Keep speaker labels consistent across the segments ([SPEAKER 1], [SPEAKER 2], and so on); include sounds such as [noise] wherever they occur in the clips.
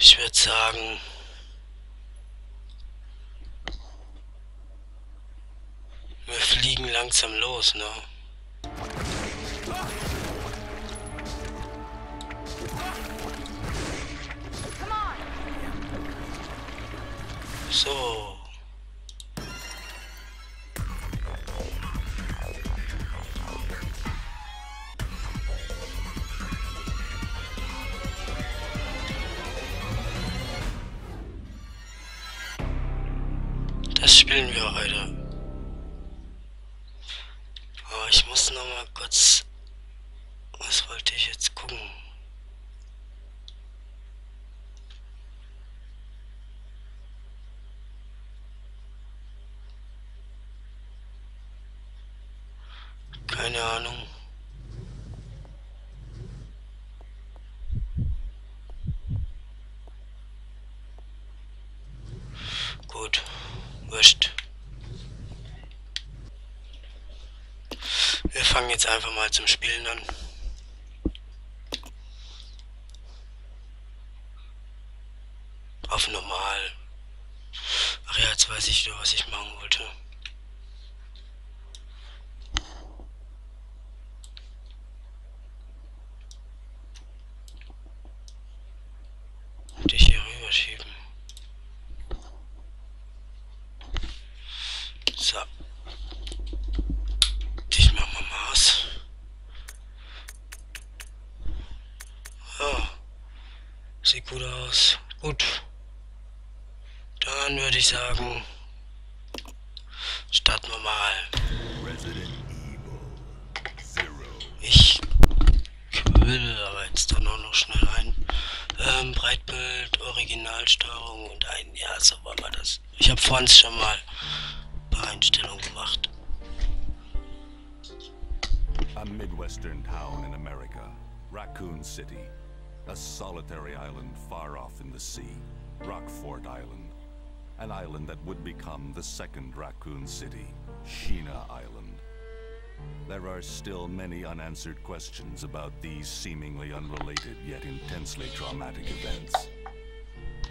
[SPEAKER 1] Ich würde sagen, wir fliegen langsam los, ne? So. Wurscht. Wir fangen jetzt einfach mal zum Spielen an. Auf normal. Ach ja, jetzt weiß ich wieder, was ich machen wollte. Dich hier rüberschieben. So. Dich machen wir mal aus. Ja. Sieht gut aus. Gut. Dann würde ich sagen, starten wir mal.
[SPEAKER 2] Resident Evil Zero.
[SPEAKER 1] Ich will aber jetzt dann auch noch schnell ein. Ähm, Breitbild, Originalsteuerung und ein, ja, so war das. Ich habe vorhin schon mal ein paar Einstellungen gemacht.
[SPEAKER 2] A Midwestern town in America, Raccoon City. A solitary island far off in the sea, Rockfort Island. An island that would become the second Raccoon City, Sheena Island. There are still many unanswered questions about these seemingly unrelated yet intensely traumatic events.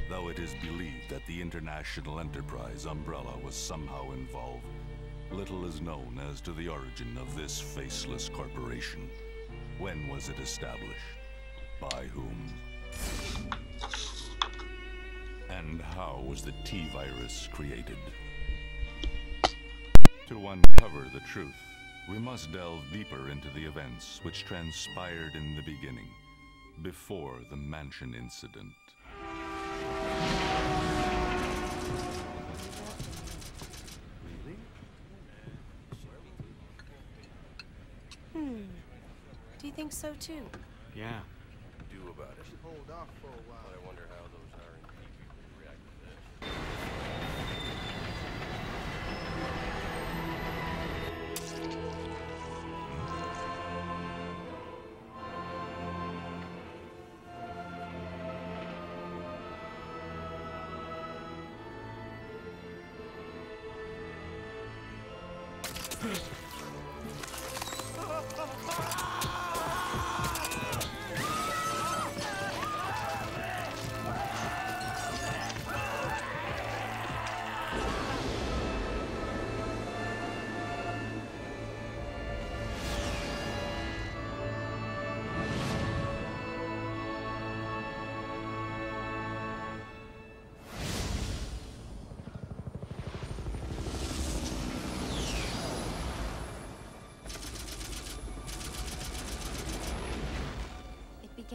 [SPEAKER 2] Though it is believed that the international enterprise umbrella was somehow involved, little is known as to the origin of this faceless corporation. When was it established? By whom? And how was the T virus created? To uncover the truth, we must delve deeper into the events which transpired in the beginning, before the mansion incident. Hmm.
[SPEAKER 3] Do you think so too?
[SPEAKER 4] Yeah.
[SPEAKER 5] do about it.
[SPEAKER 6] Hold off for a while.
[SPEAKER 5] I wonder how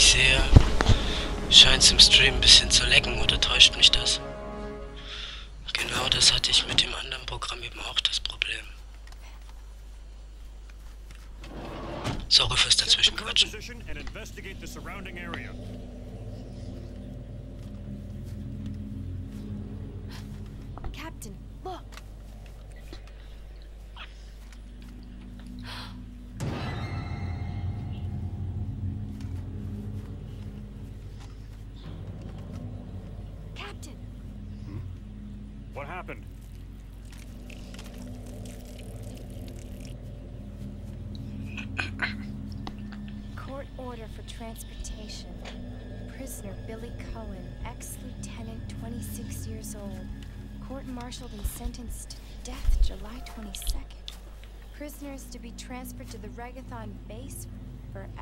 [SPEAKER 1] Ich sehe, scheint es im Stream ein bisschen zu lecken, oder täuscht mich das? Genau das hatte ich mit dem anderen Programm eben auch das Problem. Sorry fürs Dazwischenquatschen.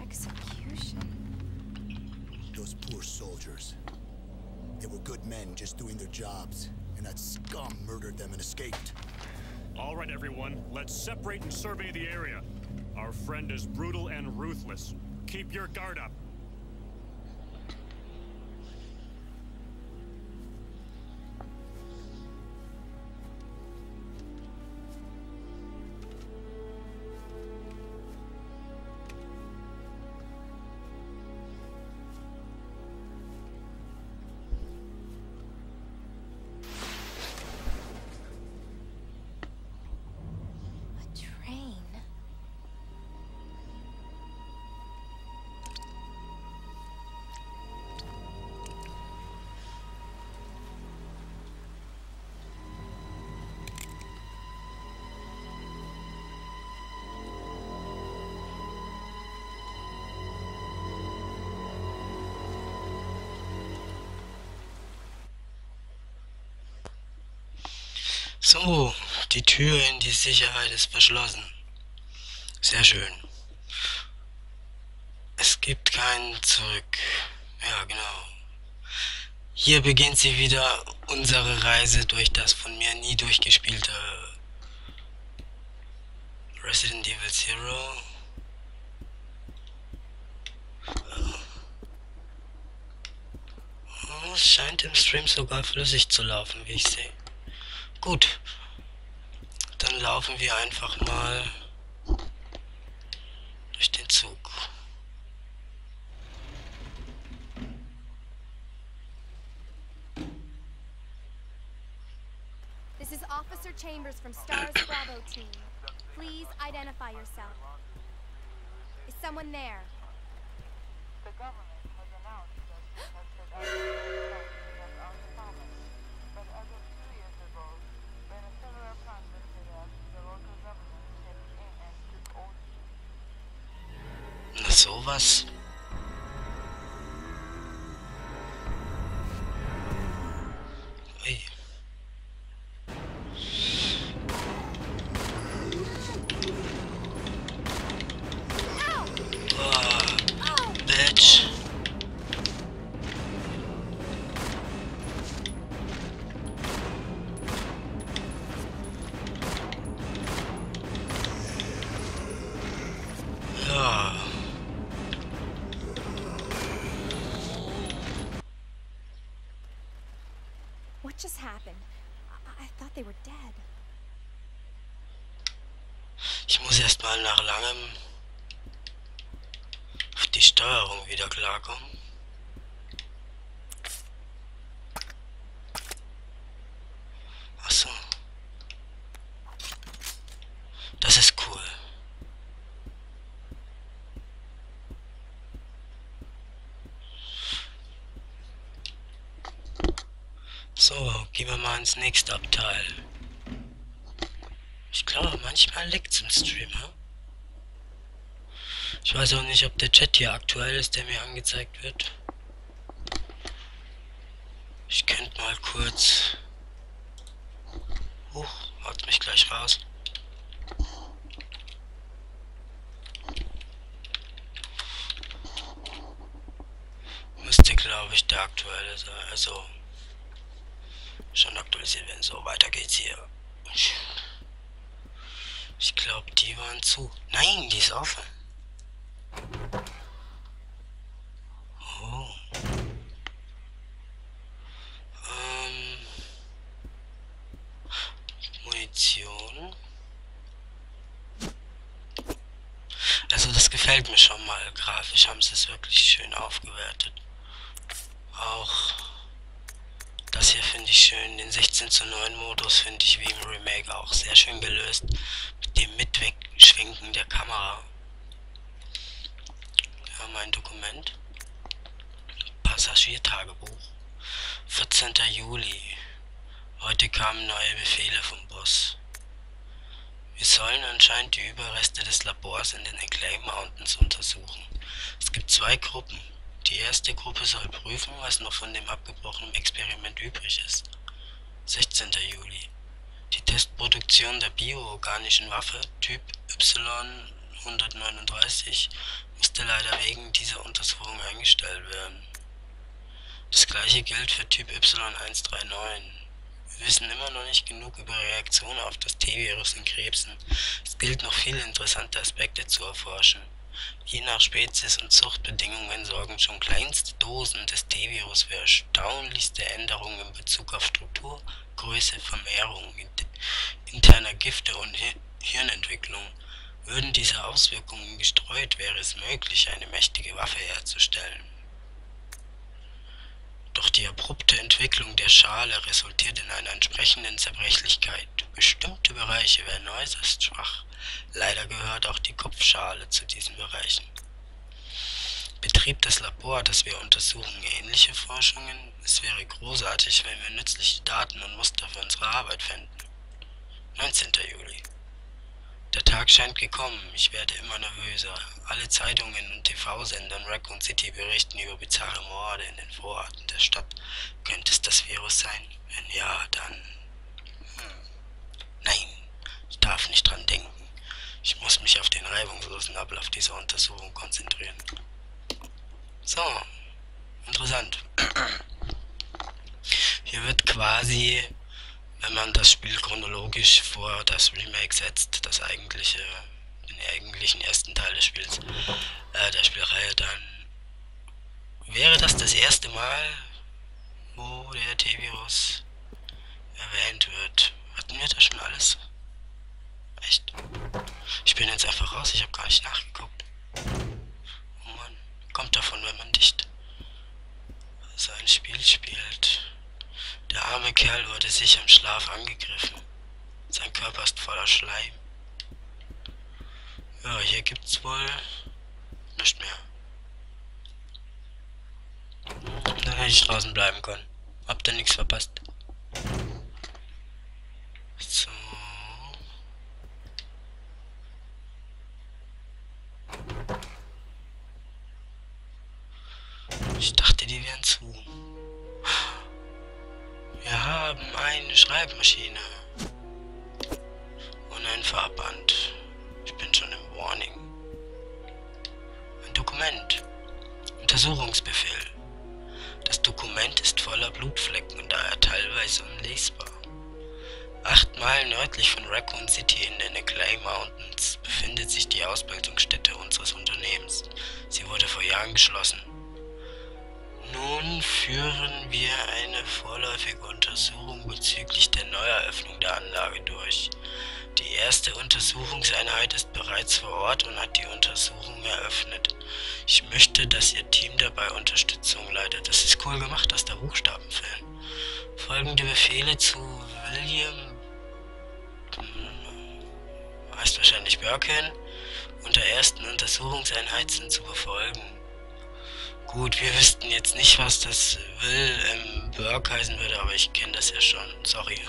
[SPEAKER 3] Execution.
[SPEAKER 4] Those poor soldiers. They were good men just doing their jobs, and that scum murdered them and escaped.
[SPEAKER 5] All right, everyone, let's separate and survey the area. Our friend is brutal and ruthless. Keep your guard up.
[SPEAKER 1] So, die Tür in die Sicherheit ist verschlossen. Sehr schön. Es gibt kein Zurück. Ja, genau. Hier beginnt sie wieder unsere Reise durch das von mir nie durchgespielte Resident Evil Zero. Oh, Es scheint im Stream sogar flüssig zu laufen, wie ich sehe. Gut. Dann laufen wir einfach mal durch den Zug.
[SPEAKER 7] This is Officer Chambers from Stars [coughs] Bravo team. Please identify yourself. Is someone there?
[SPEAKER 8] The government has announced that
[SPEAKER 1] us. Gehen wir mal ins nächste Abteil. Ich glaube, manchmal liegt's im Stream, hm? Ich weiß auch nicht, ob der Chat hier aktuell ist, der mir angezeigt wird. Ich könnte mal kurz... Huch, haut mich gleich raus. Müsste, glaube ich, der aktuelle sein. Also. So, weiter geht's hier. Ich glaube, die waren zu. Nein, die ist offen. Oh. Ähm. Munition. Also das gefällt mir schon mal. Grafisch haben sie es wirklich schön aufgewertet. Auch finde ich schön. Den 16 zu 9 Modus finde ich wie im Remake auch sehr schön gelöst. Mit dem Mitwegschwenken der Kamera. Ja, mein Dokument. Passagiertagebuch. 14. Juli. Heute kamen neue Befehle vom Boss. Wir sollen anscheinend die Überreste des Labors in den Acclaim Mountains untersuchen. Es gibt zwei Gruppen. Die erste Gruppe soll prüfen, was noch von dem abgebrochenen Experiment übrig ist. 16. Juli. Die Testproduktion der bioorganischen Waffe Typ Y139 musste leider wegen dieser Untersuchung eingestellt werden. Das gleiche gilt für Typ Y139. Wir wissen immer noch nicht genug über Reaktionen auf das T-Virus in Krebsen. Es gilt noch viele interessante Aspekte zu erforschen. Je nach Spezies und Zuchtbedingungen sorgen schon kleinste Dosen des T-Virus für erstaunlichste Änderungen in Bezug auf Struktur, Größe, Vermehrung, interner Gifte und Hirnentwicklung. Würden diese Auswirkungen gestreut, wäre es möglich, eine mächtige Waffe herzustellen. Doch die abrupte Entwicklung der Schale resultiert in einer entsprechenden Zerbrechlichkeit. Bestimmte Bereiche werden äußerst schwach. Leider gehört auch die Kopfschale zu diesen Bereichen. Betrieb das Labor, das wir untersuchen, ähnliche Forschungen? Es wäre großartig, wenn wir nützliche Daten und Muster für unsere Arbeit fänden. 19. Juli der Tag scheint gekommen, ich werde immer nervöser. Alle Zeitungen und TV-Sender in Raccoon City berichten über bizarre Morde in den Vororten der Stadt. Könnte es das Virus sein? Wenn ja, dann... Hm. Nein, ich darf nicht dran denken. Ich muss mich auf den reibungslosen Ablauf dieser Untersuchung konzentrieren. So, interessant. [clears throat] Hier wird quasi wenn man das Spiel chronologisch vor das Remake setzt, das eigentliche, den eigentlichen ersten Teil des Spiels, äh, der Spielreihe, dann wäre das das erste Mal, wo der T-Virus erwähnt wird. Hatten wir das schon alles? Echt? Ich bin jetzt einfach raus, ich habe gar nicht nachgeguckt. Oh Mann, kommt davon, wenn man dicht sein Spiel spielt. Der arme Kerl wurde sich im Schlaf angegriffen. Sein Körper ist voller Schleim. Ja, hier gibt's wohl nicht mehr. Dann hätte ich draußen bleiben können. Hab da nichts verpasst. So. Ich dachte, die wären zu. Wir haben eine Schreibmaschine. Untersuchungsbefehl. Das Dokument ist voller Blutflecken und daher teilweise unlesbar. Acht Meilen nördlich von Raccoon City in den Clay Mountains befindet sich die Ausbildungsstätte unseres Unternehmens. Sie wurde vor Jahren geschlossen. Nun führen wir eine vorläufige Untersuchung bezüglich der Neueröffnung der Anlage durch. Die erste Untersuchungseinheit ist bereits vor Ort und hat die Untersuchung eröffnet. Ich möchte, dass Ihr Team dabei Unterstützung leitet. Das ist cool gemacht, dass da Buchstaben fehlen. Folgende Befehle zu William, hm, heißt wahrscheinlich Birkin, und der ersten Untersuchungseinheit sind zu befolgen. Gut, wir wüssten jetzt nicht, was das will im Burg heißen würde, aber ich kenne das ja schon. Sorry. [laughs]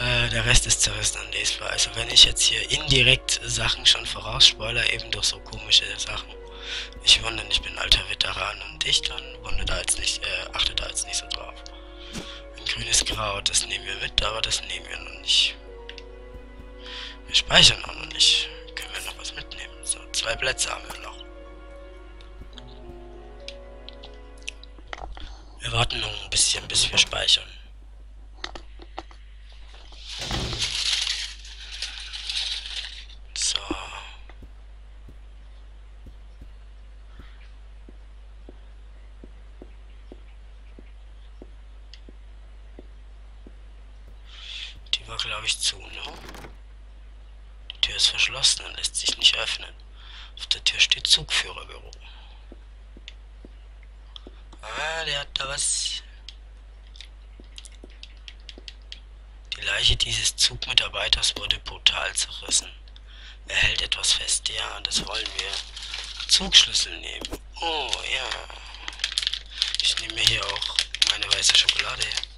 [SPEAKER 1] äh, der Rest ist zerrissen und lesbar. Also wenn ich jetzt hier indirekt Sachen schon vorausspoiler, eben durch so komische Sachen. Ich wundere, ich bin alter Veteran und ich dann wundere da jetzt nicht, äh, achte da jetzt nicht so drauf. Ein grünes Kraut, das nehmen wir mit, aber das nehmen wir noch nicht. Wir speichern auch noch nicht. Können wir noch was mitnehmen? So, zwei Plätze haben wir noch. Wir warten noch ein bisschen, bis wir speichern. So. Die war, glaube ich, zu, ne? Die Tür ist verschlossen und lässt sich nicht öffnen. Auf der Tür steht Zugführerbüro. Ah, der hat da was. Die Leiche dieses Zugmitarbeiters wurde brutal zerrissen. Er hält etwas fest. Ja, das wollen wir. Zugschlüssel nehmen. Oh, ja. Ich nehme mir hier auch meine weiße Schokolade her.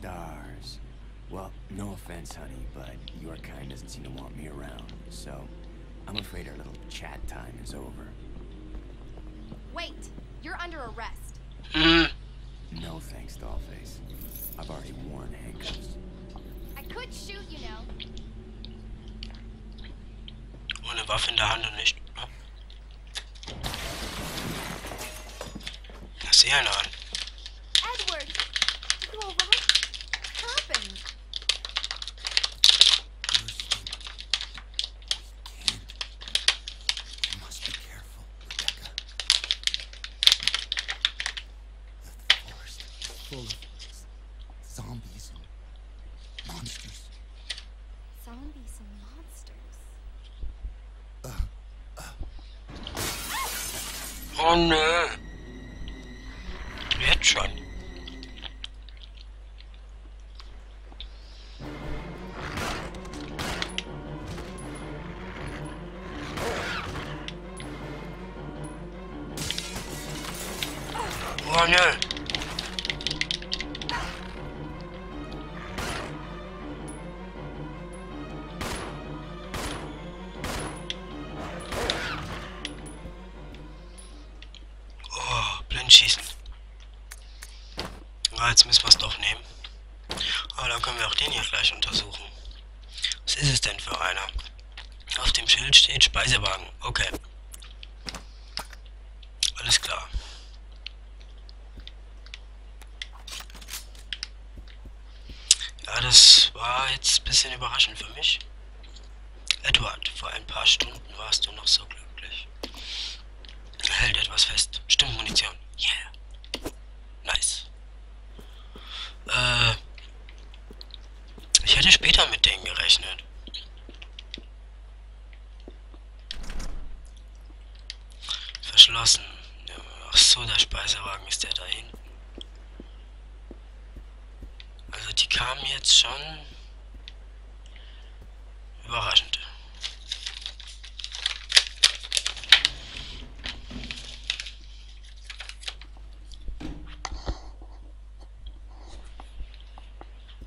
[SPEAKER 9] Stars. Well, no offense, honey, but your kind doesn't seem to want me around, so I'm afraid our little chat time is over.
[SPEAKER 7] Wait! You're under arrest.
[SPEAKER 1] Hm.
[SPEAKER 9] No thanks, Dollface. I've already worn handcuffs.
[SPEAKER 7] I could shoot, you know.
[SPEAKER 1] Ohne Waffe in der Hand und nicht. Ne? Das sehe einer an. Jetzt Speisewagen ist der da hinten. Also die kamen jetzt schon überraschend.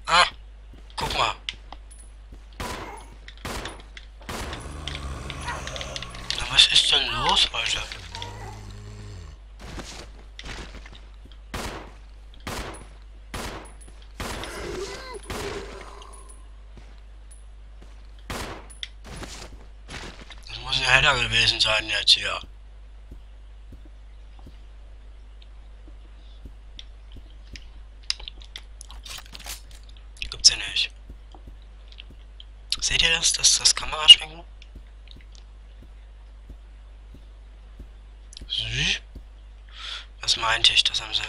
[SPEAKER 1] Ah, guck mal. Na, was ist denn los heute? Header gewesen sein jetzt hier. Gibt's ja nicht. Seht ihr das? Das ist das Kameraschwenken? Das meinte ich, das haben sie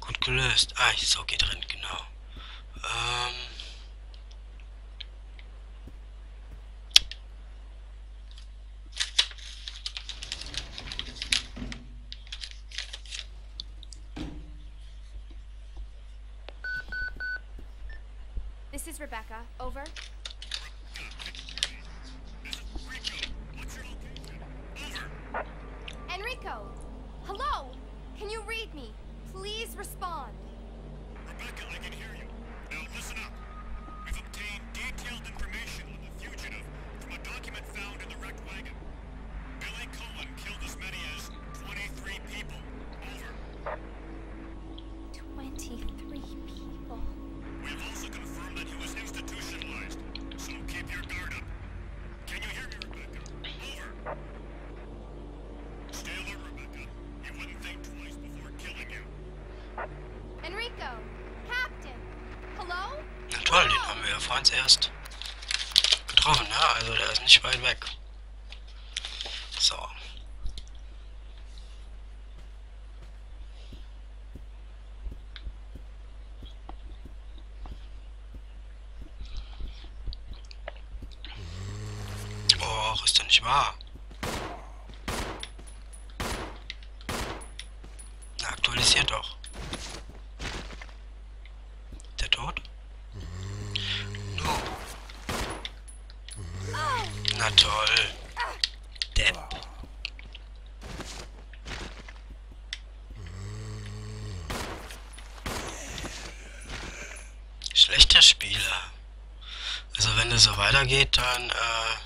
[SPEAKER 1] gut gelöst. Ah, so geht drin, genau.
[SPEAKER 5] Also
[SPEAKER 1] der ist nicht weit weg. So. Och, ist doch nicht wahr. Na, aktualisiert doch. Der tot? No. Na toll. Depp. Schlechter Spieler. Also wenn es so weitergeht, dann äh,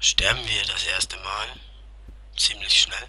[SPEAKER 1] sterben wir das erste Mal. Ziemlich schnell.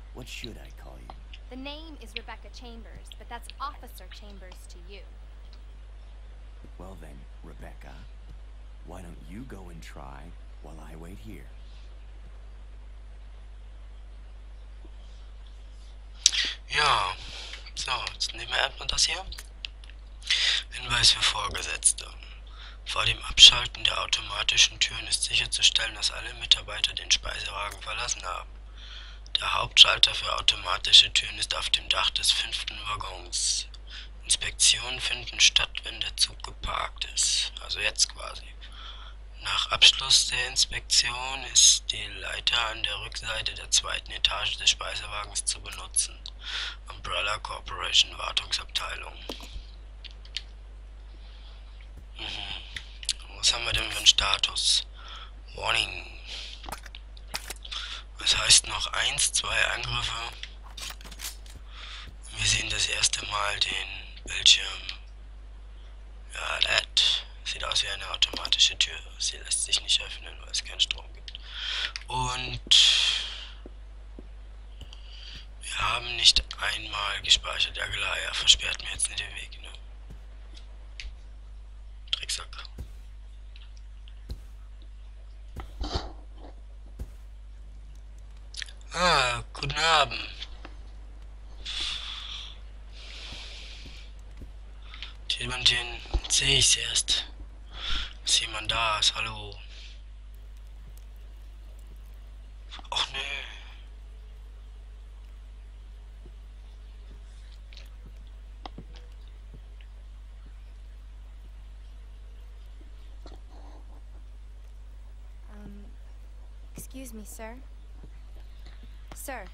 [SPEAKER 9] What should I call you?
[SPEAKER 7] The name is Rebecca Chambers, but that's Officer Chambers to you.
[SPEAKER 9] Well then, Rebecca, why don't you go and try while I wait here?
[SPEAKER 1] Ja, so, jetzt nehmen wir erstmal das hier. Hinweis für Vorgesetzte. Vor dem Abschalten der automatischen Türen ist sicherzustellen, dass alle Mitarbeiter den Speisewagen verlassen haben. Der Hauptschalter für automatische Türen ist auf dem Dach des fünften Waggons. Inspektionen finden statt, wenn der Zug geparkt ist. Also jetzt quasi. Nach Abschluss der Inspektion ist die Leiter an der Rückseite der zweiten Etage des Speisewagens zu benutzen. Umbrella Corporation Wartungsabteilung. Mhm. Was haben wir denn für einen Status? Warning. Heißt noch eins, zwei Angriffe. Wir sehen das erste Mal den Bildschirm. Ja, das sieht aus wie eine automatische Tür. Sie lässt sich nicht öffnen, weil es keinen Strom gibt. Und wir haben nicht einmal gespeichert. Ja klar, er versperrt mir jetzt nicht den Weg,
[SPEAKER 3] excuse me, sir. Sir.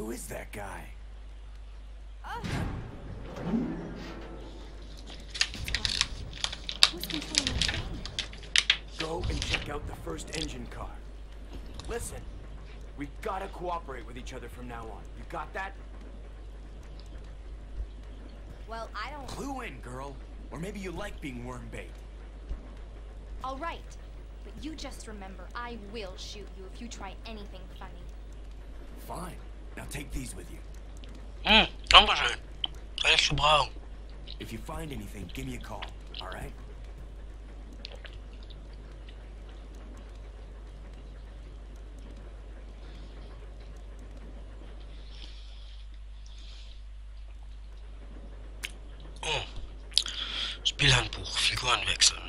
[SPEAKER 9] Who is that guy?
[SPEAKER 7] Who's controlling the train?
[SPEAKER 10] Go and check out the first engine car. Listen, we gotta cooperate with each other from now on. You got that?
[SPEAKER 7] Well, I don't...
[SPEAKER 9] Clue in, girl. Or maybe you like being worm bait.
[SPEAKER 7] All right. But you just remember, I will shoot you if you try anything funny.
[SPEAKER 9] Fine. Now take these with you.
[SPEAKER 1] Hm, Dankeschön. Kann ich gebrauchen.
[SPEAKER 9] If you find anything, give me a call, alright?
[SPEAKER 1] Oh. Spielhandbuch, Figuren wechseln.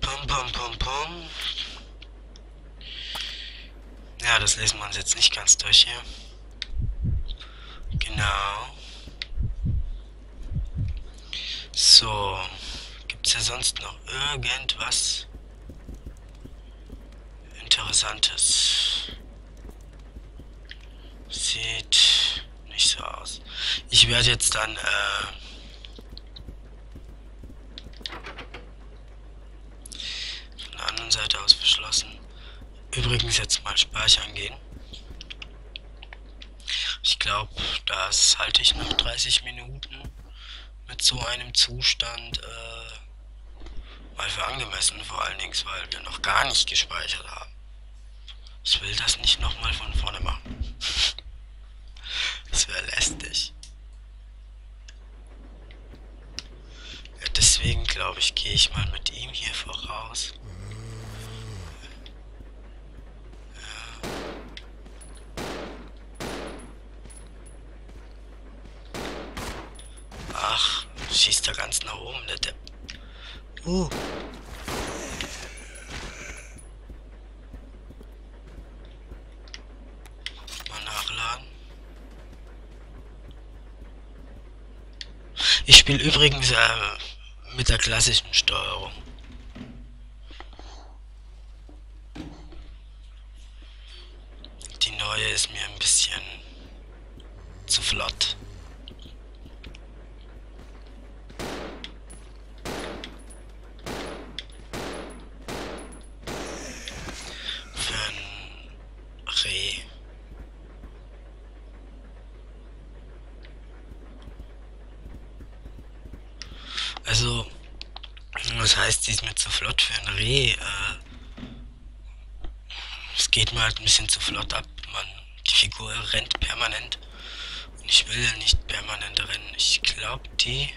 [SPEAKER 1] Pum, pum, pum, pum. Ja, das lesen wir uns jetzt nicht ganz durch hier. Genau. So. Gibt's ja sonst noch irgendwas Interessantes? Sieht nicht so aus. Ich werde jetzt dann, äh, von der anderen Seite aus beschlossen. Übrigens jetzt mal speichern gehen. Ich glaube, das halte ich noch 30 Minuten mit so einem Zustand äh, mal für angemessen, vor allen Dingen, weil wir noch gar nicht gespeichert haben. Ich will das nicht nochmal von vorne machen. [laughs] Das wäre lästig. Ja, deswegen glaube ich, gehe ich mal mit ihm hier voraus. Der Depp. Uh. Mal nachladen. Ich spiele übrigens äh, mit der klassischen Steuerung. Die neue ist mir ein bisschen zu flott. Für ein Reh. Also, was heißt, sie ist mir zu flott für ein Reh? Äh, es geht mir halt ein bisschen zu flott ab. Man, die Figur rennt permanent. Und ich will ja nicht permanent rennen. Ich glaube, die...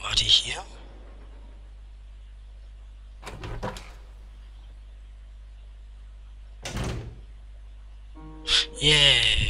[SPEAKER 1] War die hier? Yay!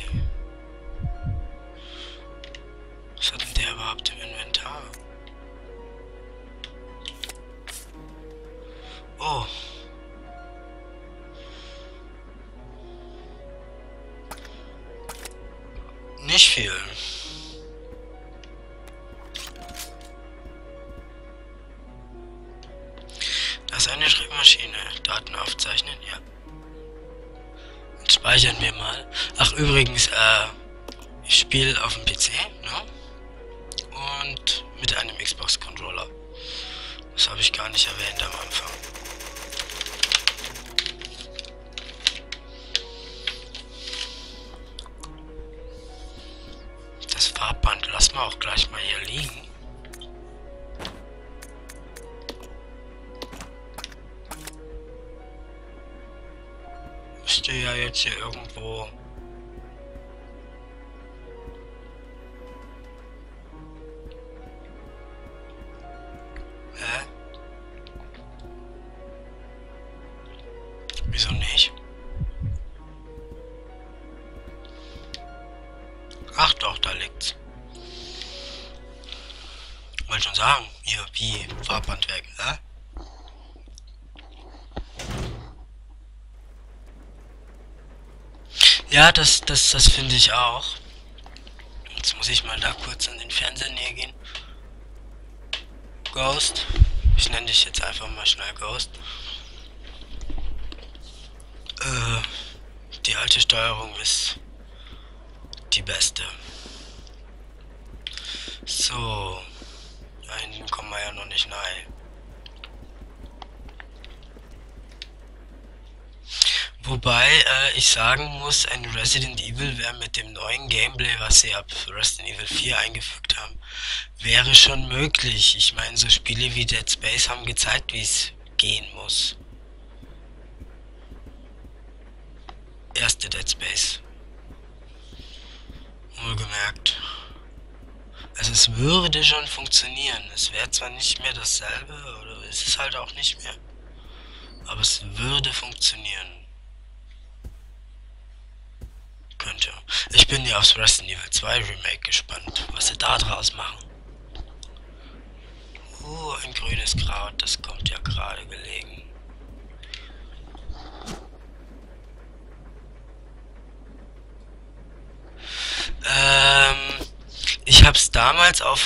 [SPEAKER 1] Müsste ja jetzt hier irgendwo... Ja, das, das, das finde ich auch. Jetzt muss ich mal da kurz an den Fernseher näher gehen. Ghost. Ich nenne dich jetzt einfach mal schnell Ghost. Äh, die alte Steuerung ist die beste. So. Da hinten kommen wir ja noch nicht nahe. Wobei äh, ich sagen muss, ein Resident Evil wäre mit dem neuen Gameplay, was sie ab Resident Evil 4 eingefügt haben, wäre schon möglich. Ich meine, so Spiele wie Dead Space haben gezeigt, wie es gehen muss. Erste Dead Space. Wohlgemerkt. Also es würde schon funktionieren. Es wäre zwar nicht mehr dasselbe, oder ist es halt auch nicht mehr. Aber es würde funktionieren. Könnte. Ich bin ja aufs Resident Evil 2 Remake gespannt, was sie da draus machen. Uh, ein grünes Kraut, das kommt ja gerade gelegen. Ähm, ich hab's damals auf